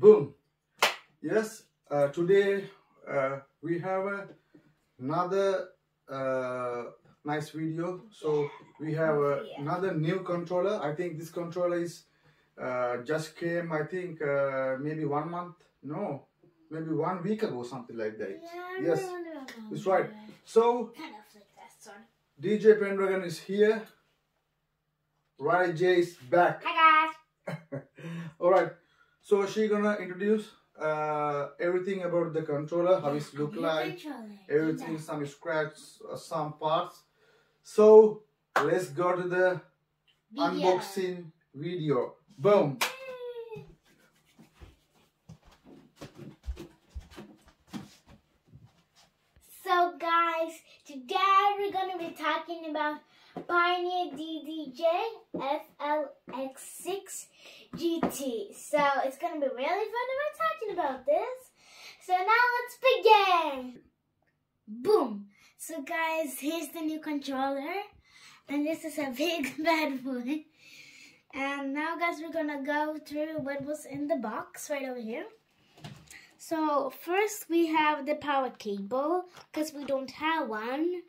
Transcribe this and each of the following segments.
Boom. Yes, uh, today uh, we have uh, another uh, nice video. So we have uh, another new controller. I think this controller is uh, just came. I think uh, maybe one month. No, maybe one week ago, something like that. Yes, that's right. So Kind of like that sort. DJ Pendragon is here. Rylie J is back. Hi guys. All right. So she gonna introduce uh, everything about the controller, how it look like, everything, some scratch, uh, some parts. So let's go to the unboxing video. Boom. So guys, today we're gonna be talking about Pioneer DDJ FLX6 GT. So it's gonna be really fun about talking about this. So now let's begin. Boom. So guys, here's the new controller. And this is a big bad boy. And now guys, we're gonna go through what was in the box right over here. So first we have the power cable because we don't have one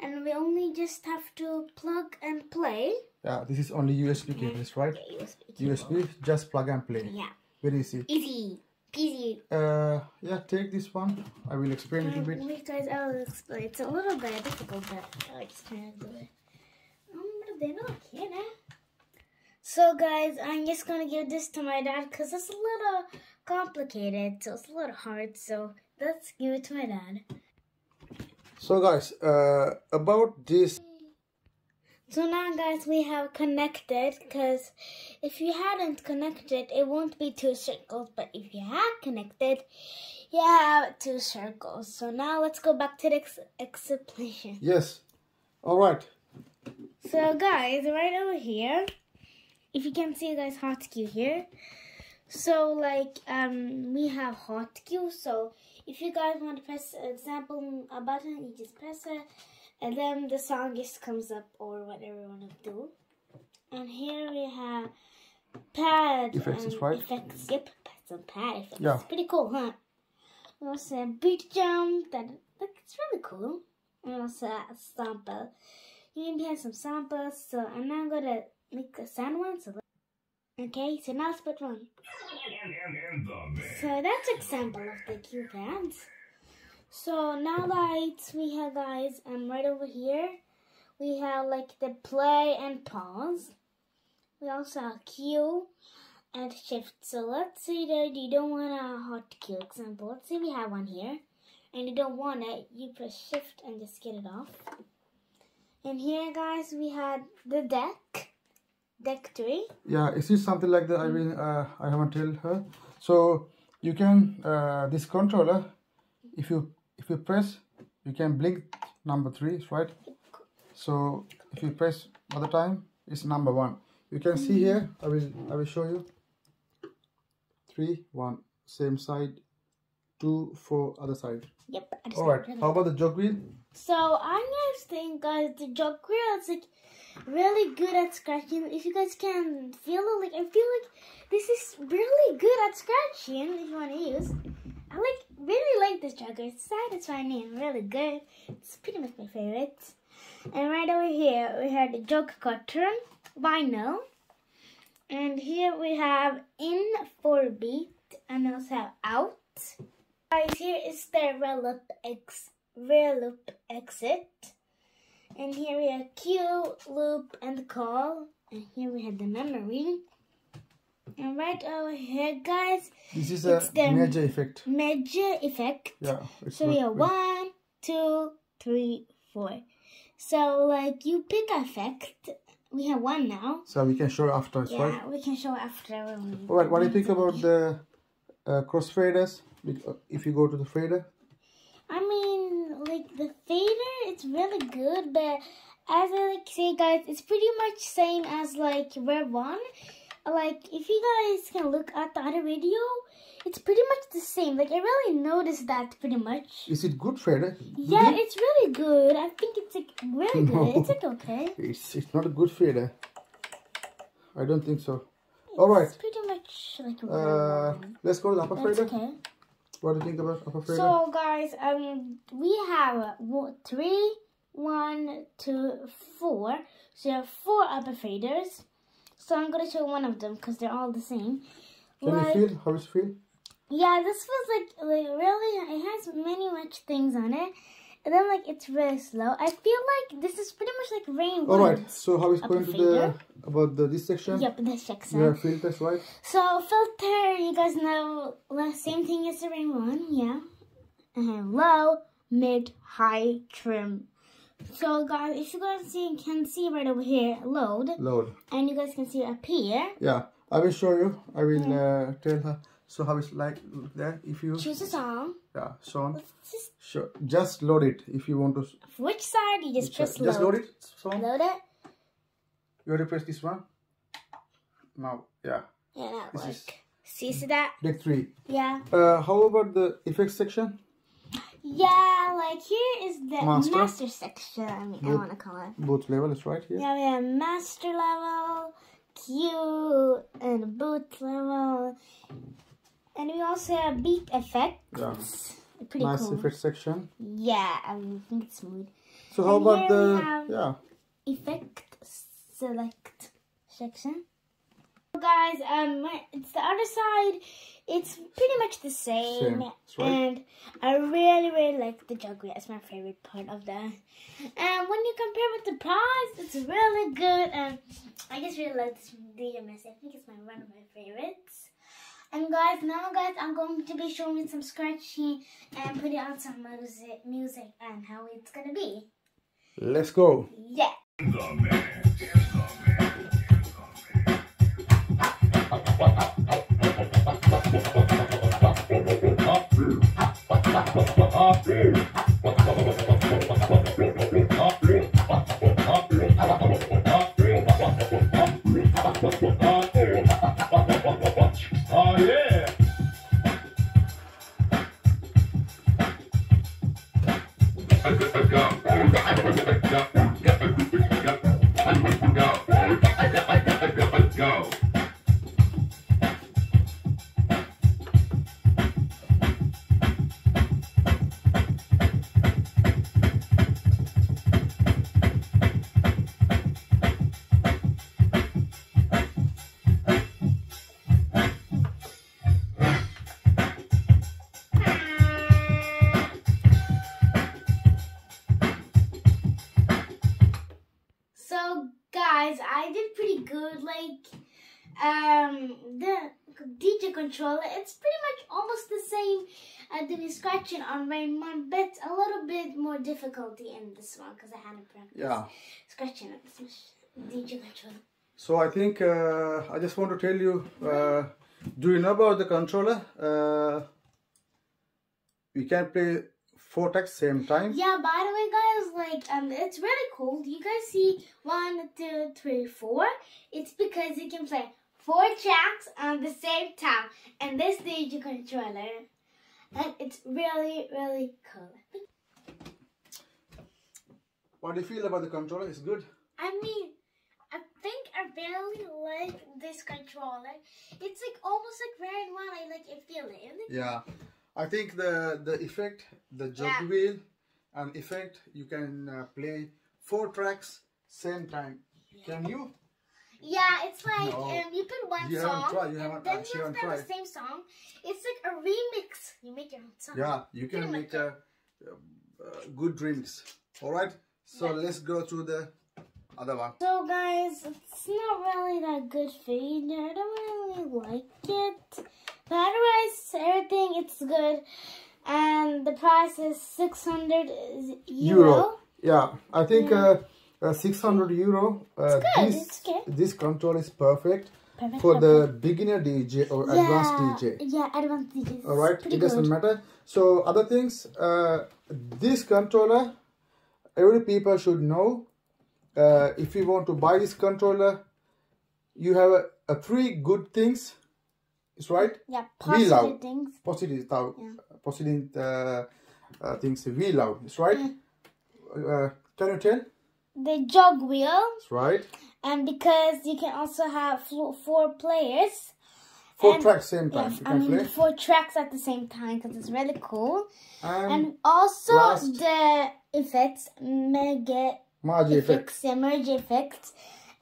and we only just have to plug and play. Yeah, this is only USB cables, right? Yeah, USB. USB, just plug and play. Yeah. Very easy. Easy. Peasy. Uh, yeah, take this one. I will explain a little bit. Wait guys, I'll explain. It's a little bit difficult but I'll explain it. Um, they're not here now. So guys, I'm just gonna give this to my dad because it's a little complicated, so it's a little hard. So let's give it to my dad. So guys, uh, about this, So now guys we have connected because if you hadn't connected it won't be two circles but if you had connected you have two circles. So now let's go back to the ex- explanation. yes. All right. So guys right over here if you can see guys hotkey here. So like um we have hotkey so if you guys want to press example a button you just press it and then the song just comes up or whatever you want to do. And here we have pad Effects, and right? Effects. Yep, some pad effects. Yeah. Pretty cool, huh? We also have beat jump. That looks really cool. And also a sample. You can have some samples. So I'm now gonna make a sound one. So okay, so now let's put one. So that's example of the keypads. So now lights we have guys um right over here. We have like the play and pause. We also have cue and shift. So let's say that you don't want a hot cue example. Let's say we have one here and you don't want it, you press shift and just get it off. And here guys we had the deck. Deck three. Yeah, is it something like that? I will. Uh, I haven't tell her. So you can uh, this controller. If you if you press, you can blink number three, right? So if you press other time, it's number one. You can see here. I will I will show you. Three, one, same side. Two, four, other side. Yep. All right. How about the jog wheel? So I'm gonna think guys the wheel is like really good at scratching. If you guys can feel it, like I feel like this is really good at scratching if you wanna use. I like really like this jogger. It's satisfying and really good. It's pretty much my favorite. And right over here we have the jog cutter vinyl. And here we have in four beat and also out. Guys, here is the Reloop X reloop exit. And here we have cue, loop, and call. And here we have the memory. And right over here, guys, This is a major effect. major effect. Yeah. So we have one, two, three, four. So like you pick effect. We have one now. So we can show afterwards, Yeah, right? we can show after. we- All right. What do you think about the uh, crossfaders? Bec- uh, If you go to the fader, I mean, like the fader, it's really good, but as I like say, guys, it's pretty much same as like Rev One. Like if you guys can look at the other video, it's pretty much the same. Like I really noticed that pretty much. is it good fader? Yeah, it's really good. I think it's like really No. good. It's like okay. It's it's not a good fader. I don't think so. All right. It's pretty much like. Uh, let's go to the upper That's fader. okay. What do you think about upper fader? So guys, um, we have three, one, two, four. So you have four upper faders. So I'm gonna show one of them because they're all the same. Can Like- you feel? How does it feel? Yeah, this feels like like really. It has many much things on it, and then like it's really slow. I feel like this is pretty much like rain. All right. So how is going to the about the this section? Yep, this out. have filters, right? So filter, you guys know the same thing as the rain one, yeah. And low, mid, high, trim. So guys, if you guys see, can see right over here, load, Load. and you guys can see up here. Yeah. I will show you. I will uh, tell her. So how it's like look there. If you Choose a song. yeah. Let's just Sure. Just load it if you want to. which side you just press just load. load it. Sean. Load it. You already press this one. Now, yeah. Yeah, that This work. is- See, see that? Deck three. Yeah. Uh, how about the effects section? Yeah, like here is the Master. master, section. I mean, I want to call it. Booth level is right here. Yeah, we have master level, cue, and booth level. And we also have beat effect. Yeah. Pretty nice cool. effects section. Yeah, I mean, I think it's smooth. So how And about the yeah? Effect select section. So guys, um, it's the other side. It's pretty much the same. Same, right. And I really, really like the jog wheel. It's my favorite part of that. And when you compare with the prize, it's really good. And I just really like this DMS. I think it's my one of my favorites. And guys, now guys, I'm going to be showing some scratching and putting on some music, music and how it's gonna be. Let's go. Yeah. Go. Um the DJ controller, it's pretty much almost the same as the scratching on Rain One, but a little bit more difficulty in this one because I hadn't practiced Yeah. scratching at this DJ controller. So I think uh, I just want to tell you. Uh, do you know about the controller? Uh, we can play four tracks same time. Yeah, by the way, guys, like um, it's really cool. You guys see one, two, three, four. It's because you can play four tracks on the same time, and this DJ controller, and it's really, really cool. What do you feel about the controller? It's good. I mean, I think I really like this controller. It's like almost like very one. I like it feeling. Yeah, I think the the effect, the jog Yeah. wheel, and effect you can uh, play four tracks same time. Can you? Yeah, it's like No. um, you put one You song, tried, and then you have haven't to have the same song. It's like a remix. You make your own song. Yeah, you can make much. a, uh, good drinks. All right. So Yeah. let's go to the other one. So guys, it's not really that good feed. I don't really like it. But otherwise, everything it's good. And the price is 600 euro. Euro. Yeah, I think uh, uh, 600 euro. Uh, This it's this control is perfect Perfect, for perfect. the beginner DJ or advanced DJ. Yeah, advanced DJ. All right, it doesn't good. matter. So other things, uh, this controller, every people should know. Uh, if you want to buy this controller, you have a, a three good things. Is right. Yeah, We love. positive things. Positive, Yeah. positive uh, uh, things we love. Is right. Uh, can you tell? The jog wheel. It's right. And because you can also have four players. four And- tracks same time. Yeah, you I mean play. four tracks at the same time because it's really cool. And, And also last- the effects, mega Margie effect. effects, emerge effects.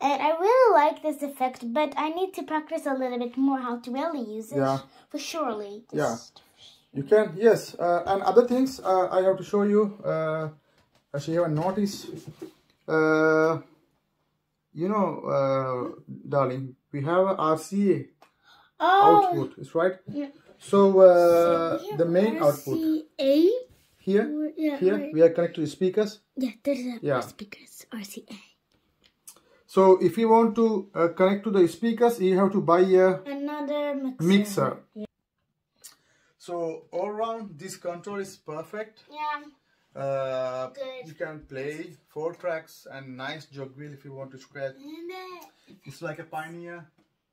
And I really like this effect, but I need to practice a little bit more how to really use it. Yeah. For surely. Yeah. You can, yes. Uh, and other things uh, I have to show you. Uh, actually, you have a notice. Uh, you know, uh, darling, we have a RCA Oh, output, is right? Yeah. So, uh, the main output RCA. here, yeah, here right. we are connected to speakers. Yeah, there's a Yeah. speakers. RCA. So, if you want to uh, connect to the speakers, you have to buy a Another mixer. mixer. So, all around, this control is perfect. Yeah. Uh, you can play four tracks and nice jog wheel if you want to scratch. Uh, It's like a Pioneer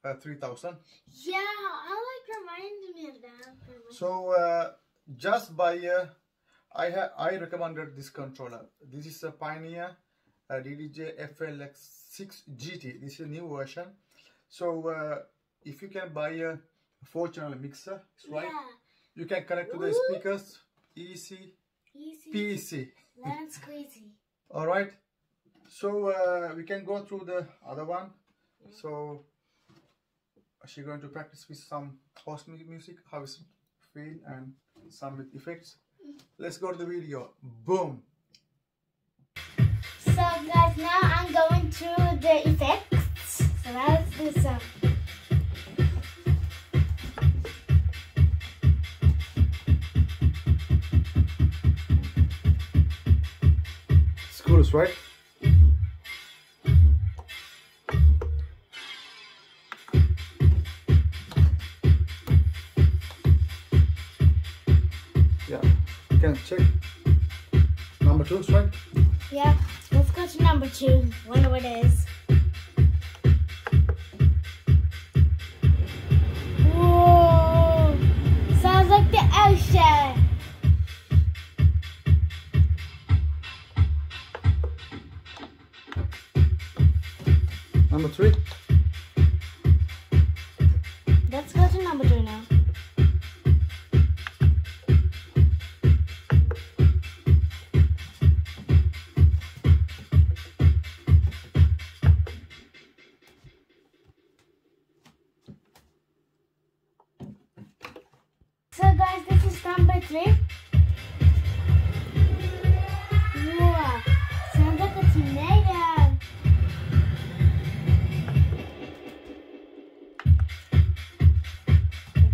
uh, 3000. yeah, I like reminding me of that. So uh, just buy a, I have I recommended this controller. This is a Pioneer uh, DDJ FLX6 GT. This is a new version. So uh, if you can buy a four channel mixer, it's right. Yeah. You can connect to the speakers, easy, Easy. PC. That's crazy. All right. So uh, we can go through the other one. So she going to practice with some house music, how it's feel and some with effects. Let's go to the video. Boom. So guys, now I'm going through the effects. So now let's do Right. Yeah, you can check. Number two right. Yeah, let's go to number two. Wonder what it is. Whoa! Sounds like the ocean.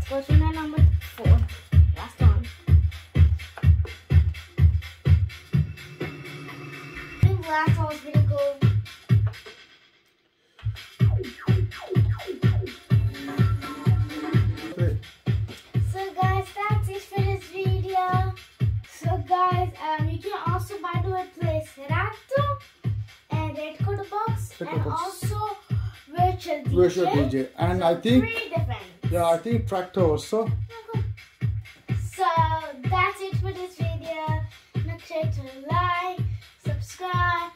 Go to my number four. Last one. I think the last one was pretty cool. Three. So guys, that's it for this video. So guys, um, you can also by the way play Serato and Rekordbox Red and Box. also Virtual DJ. Virtual DJ. And I think, Three different. Yeah, I think Traktor also. So that's it for this video. Make sure to like, subscribe,